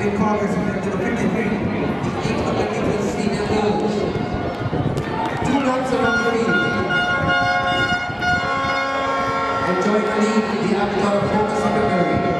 in progress to the 53. The 800 meters senior girls. Two laps around the field. Enjoying the lead, the Avatar Focus Secondary. Within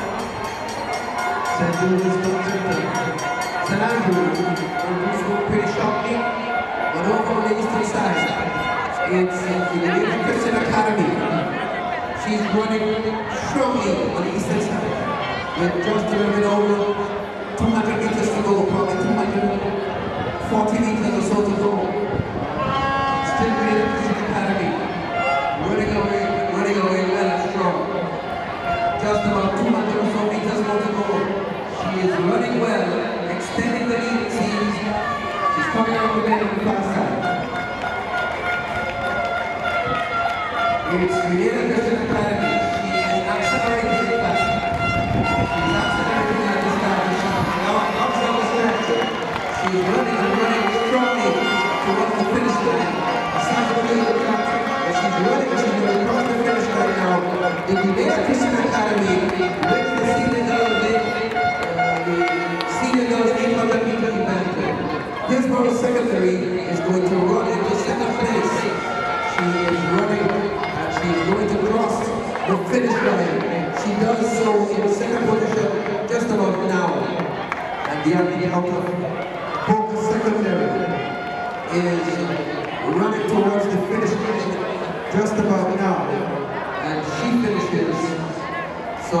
Louis Consultant. St. Andrews will pretty it's the Christian Academy. She's running on the eastern side, with just a little bit over 200 meters to go, probably 240 meters or so to go. Hillsborough Secondary is going to does so in second position just about now. And the athlete out of Boca Secondary is running towards the finish line just about now. And she finishes. So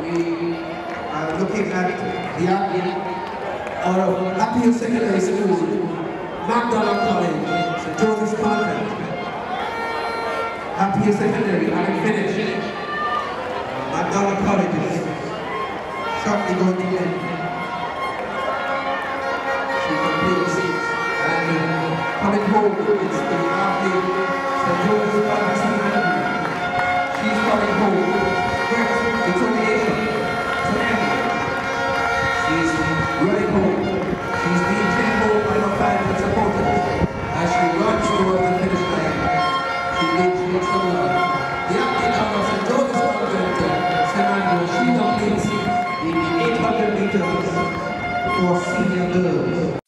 we are looking at the athlete out of Happy Secondary School, McDonald College, St. Joseph's Convent. Happy Secondary. Shortly going to end. She completes. And uh, coming home, it's the St. Secondary. She's coming home. She completes the